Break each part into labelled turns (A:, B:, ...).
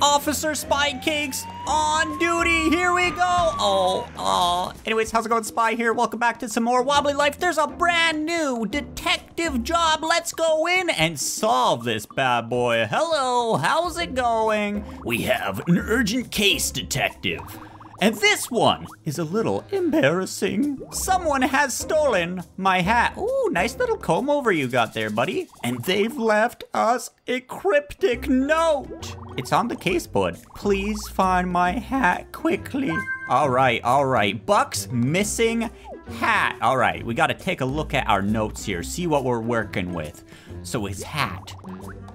A: Officer SpyCakes on duty. Here we go. Oh, oh. Anyways, how's it going, Spy here? Welcome back to some more Wobbly Life. There's a brand new detective job. Let's go in and solve this bad boy. Hello, how's it going? We have an urgent case, detective. And this one is a little embarrassing. Someone has stolen my hat. Ooh, nice little comb over you got there, buddy. And they've left us a cryptic note. It's on the caseboard. Please find my hat quickly. All right, all right. Buck's missing hat. All right, we gotta take a look at our notes here, see what we're working with. So his hat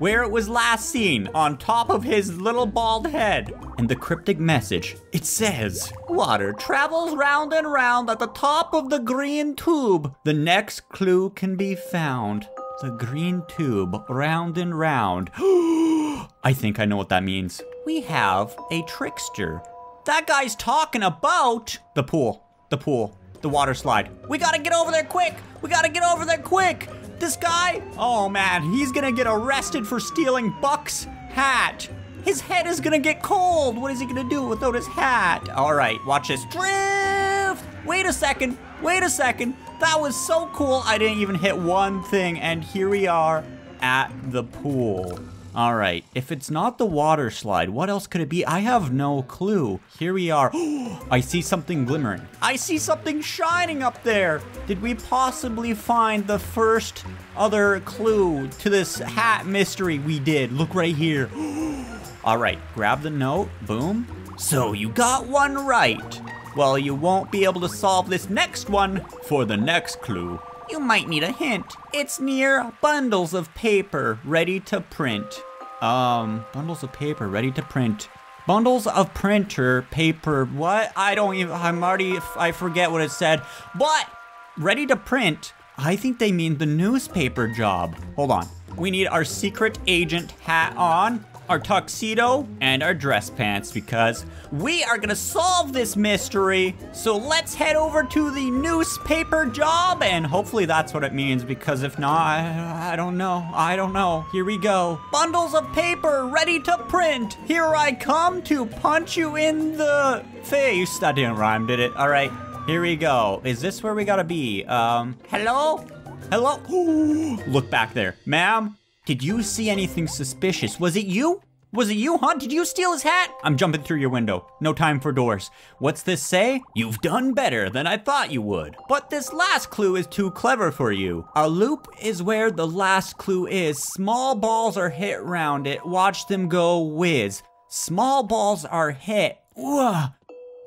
A: where it was last seen, on top of his little bald head. And the cryptic message, it says, Water travels round and round at the top of the green tube. The next clue can be found. The green tube, round and round. I think I know what that means. We have a trickster. That guy's talking about the pool, the pool, the water slide. We gotta get over there quick. We gotta get over there quick. This guy, oh man, he's gonna get arrested for stealing Buck's hat. His head is gonna get cold. What is he gonna do without his hat? All right, watch this. Drift! Wait a second, wait a second. That was so cool, I didn't even hit one thing, and here we are at the pool. All right, if it's not the water slide, what else could it be? I have no clue. Here we are. I see something glimmering. I see something shining up there. Did we possibly find the first other clue to this hat mystery we did? Look right here. All right, grab the note, boom. So you got one right. Well, you won't be able to solve this next one for the next clue you might need a hint. It's near bundles of paper ready to print. Um, bundles of paper ready to print. Bundles of printer paper. What? I don't even, I'm already, I forget what it said. But ready to print, I think they mean the newspaper job. Hold on. We need our secret agent hat on our tuxedo, and our dress pants because we are gonna solve this mystery. So let's head over to the newspaper job and hopefully that's what it means because if not, I, I don't know. I don't know. Here we go. Bundles of paper ready to print. Here I come to punch you in the face. That didn't rhyme, did it? All right, here we go. Is this where we gotta be? Um, hello? Hello? Look back there. Ma'am, did you see anything suspicious? Was it you? Was it you, huh? Did you steal his hat? I'm jumping through your window. No time for doors. What's this say? You've done better than I thought you would. But this last clue is too clever for you. A loop is where the last clue is. Small balls are hit round it. Watch them go whiz. Small balls are hit. Ooh,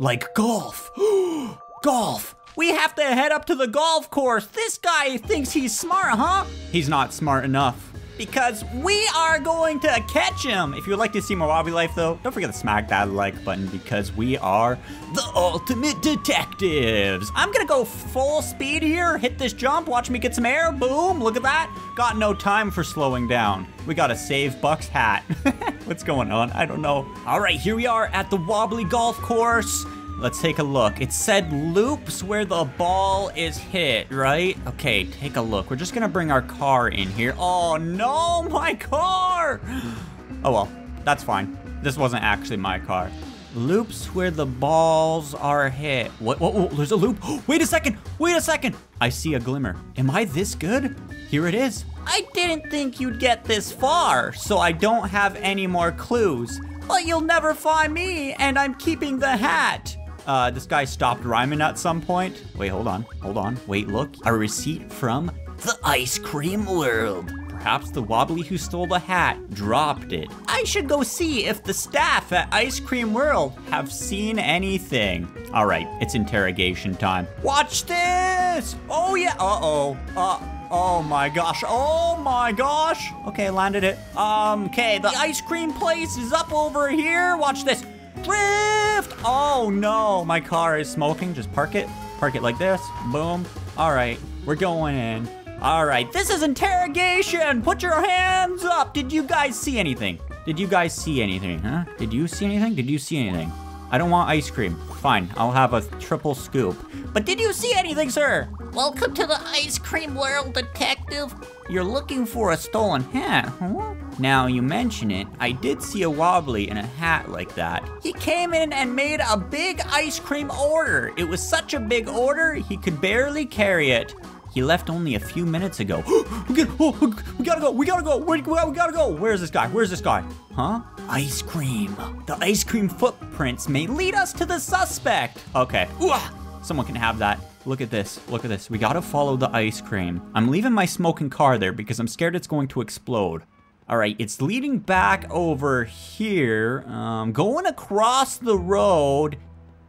A: like golf. golf. We have to head up to the golf course. This guy thinks he's smart, huh? He's not smart enough because we are going to catch him. If you'd like to see more Wobbly Life, though, don't forget to smack that like button because we are the ultimate detectives. I'm gonna go full speed here, hit this jump, watch me get some air, boom, look at that. Got no time for slowing down. We gotta save Buck's hat. What's going on? I don't know. All right, here we are at the Wobbly Golf Course. Let's take a look. It said loops where the ball is hit, right? Okay, take a look. We're just gonna bring our car in here. Oh no, my car! Oh well, that's fine. This wasn't actually my car. Loops where the balls are hit. What, what, what, there's a loop. Wait a second, wait a second. I see a glimmer. Am I this good? Here it is. I didn't think you'd get this far, so I don't have any more clues. But you'll never find me, and I'm keeping the hat. Uh, this guy stopped rhyming at some point. Wait, hold on, hold on. Wait, look. A receipt from the ice cream world. Perhaps the wobbly who stole the hat dropped it. I should go see if the staff at Ice Cream World have seen anything. All right, it's interrogation time. Watch this! Oh yeah, uh-oh. Uh, oh my gosh, oh my gosh. Okay, landed it. Um, okay, the ice cream place is up over here. Watch this. Drift! Oh no, my car is smoking. Just park it. Park it like this. Boom. All right, we're going in. All right, this is interrogation. Put your hands up. Did you guys see anything? Did you guys see anything, huh? Did you see anything? Did you see anything? I don't want ice cream. Fine, I'll have a triple scoop. But did you see anything, sir?
B: Welcome to the ice cream world, detective.
A: You're looking for a stolen hat, huh? Now you mention it, I did see a wobbly in a hat like that. He came in and made a big ice cream order. It was such a big order, he could barely carry it. He left only a few minutes ago. we, gotta, oh, we gotta go, we gotta go, we, gotta go. Where's this guy? Where's this guy? Huh? Ice cream. The ice cream footprints may lead us to the suspect. Okay. Ooh, someone can have that. Look at this. Look at this. We gotta follow the ice cream. I'm leaving my smoking car there because I'm scared it's going to explode. All right, it's leading back over here. Um, going across the road.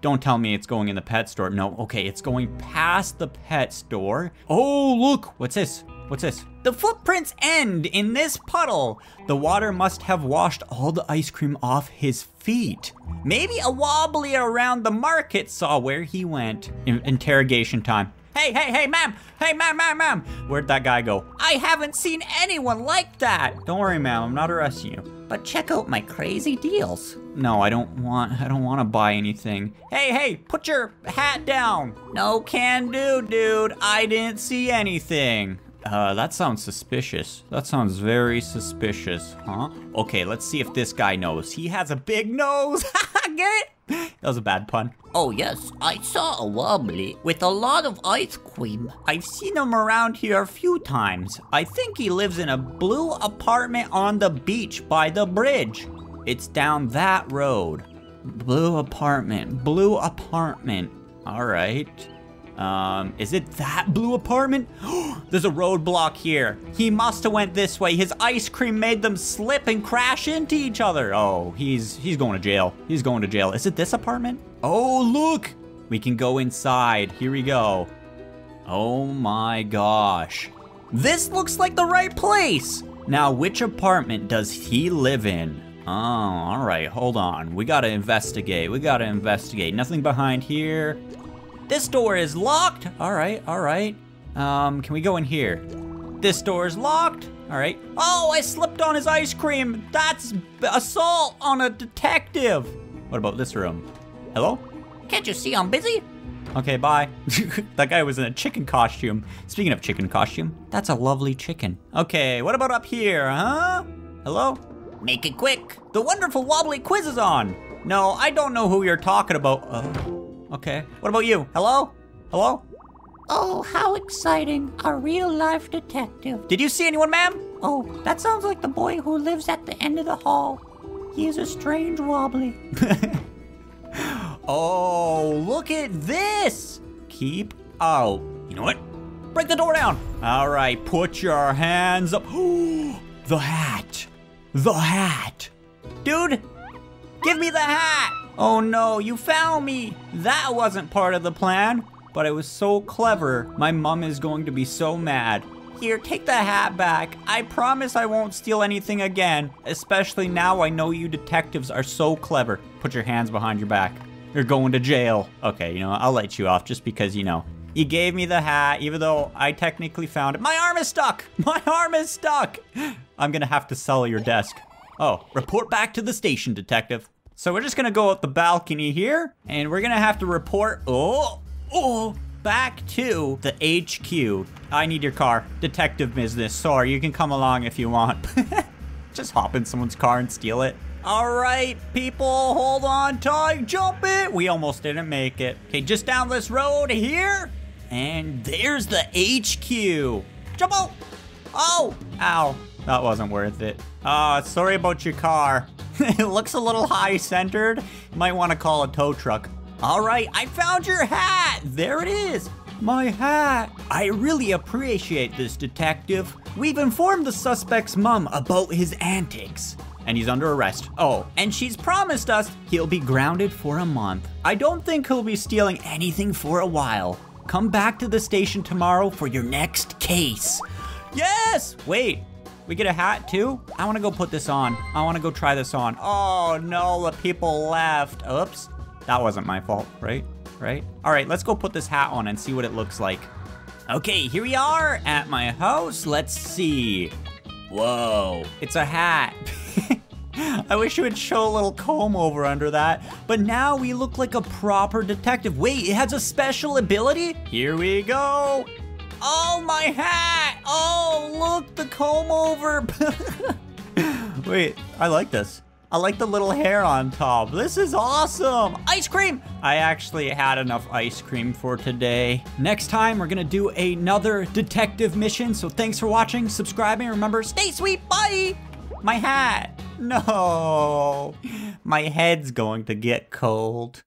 A: Don't tell me it's going in the pet store. No, okay, it's going past the pet store. Oh, look, what's this? What's this? The footprints end in this puddle. The water must have washed all the ice cream off his feet. Maybe a wobbly around the market saw where he went. In interrogation time. Hey, hey, hey, ma'am! Hey, ma'am, ma'am, ma'am! Where'd that guy go? I haven't seen anyone like that! Don't worry, ma'am, I'm not arresting you. But check out my crazy deals. No, I don't want, I don't want to buy anything. Hey, hey, put your hat down! No can do, dude. I didn't see anything. Uh, that sounds suspicious. That sounds very suspicious, huh? Okay, let's see if this guy knows. He has a big nose! Get it? That was a bad pun.
B: Oh yes, I saw a wobbly with a lot of ice cream.
A: I've seen him around here a few times. I think he lives in a blue apartment on the beach by the bridge. It's down that road. Blue apartment, blue apartment. All right. Um, is it that blue apartment? There's a roadblock here. He must have went this way. His ice cream made them slip and crash into each other. Oh, he's he's going to jail. He's going to jail. Is it this apartment? Oh, look. We can go inside. Here we go. Oh my gosh. This looks like the right place. Now, which apartment does he live in? Oh, all right, hold on. We gotta investigate. We gotta investigate. Nothing behind here. This door is locked. All right, all right. Um, can we go in here? This door is locked. All right. Oh, I slipped on his ice cream. That's assault on a detective. What about this room? Hello?
B: Can't you see I'm busy?
A: Okay, bye. that guy was in a chicken costume. Speaking of chicken costume, that's a lovely chicken. Okay, what about up here, huh? Hello?
B: Make it quick.
A: The wonderful wobbly quiz is on. No, I don't know who you're talking about. Uh, okay. What about you? Hello? Hello?
B: Oh, how exciting. A real life detective.
A: Did you see anyone, ma'am?
B: Oh, that sounds like the boy who lives at the end of the hall. He is a strange wobbly.
A: oh, look at this. Keep out. You know what? Break the door down. All right, put your hands up. the hat. The hat. Dude, give me the hat. Oh no, you found me. That wasn't part of the plan, but I was so clever. My mom is going to be so mad. Here, take the hat back. I promise I won't steal anything again, especially now I know you detectives are so clever. Put your hands behind your back. You're going to jail. Okay, you know, I'll let you off just because, you know, you gave me the hat, even though I technically found it. My arm is stuck! My arm is stuck! I'm gonna have to sell your desk. Oh, report back to the station, detective. So we're just gonna go up the balcony here, and we're gonna have to report, oh, oh, back to the HQ. I need your car. Detective business. Sorry, you can come along if you want. just hop in someone's car and steal it. All right, people, hold on tight, jump it. We almost didn't make it. Okay, just down this road here, and there's the HQ. Jump out. Oh, ow. That wasn't worth it. Uh, sorry about your car. it looks a little high-centered. Might want to call a tow truck. All right, I found your hat. There it is. My hat. I really appreciate this, detective. We've informed the suspect's mom about his antics. And he's under arrest. Oh, and she's promised us he'll be grounded for a month. I don't think he'll be stealing anything for a while. Come back to the station tomorrow for your next case. Yes! Wait, we get a hat too? I wanna go put this on. I wanna go try this on. Oh no, the people left. Oops. That wasn't my fault, right? Right? All right, let's go put this hat on and see what it looks like. Okay, here we are at my house. Let's see. Whoa, it's a hat. I wish it would show a little comb over under that. But now we look like a proper detective. Wait, it has a special ability? Here we go. Oh, my hat! Oh, look, the comb over! Wait, I like this. I like the little hair on top. This is awesome. Ice cream. I actually had enough ice cream for today. Next time, we're gonna do another detective mission. So thanks for watching, subscribing. Remember, stay sweet. Bye. My hat. No. My head's going to get cold.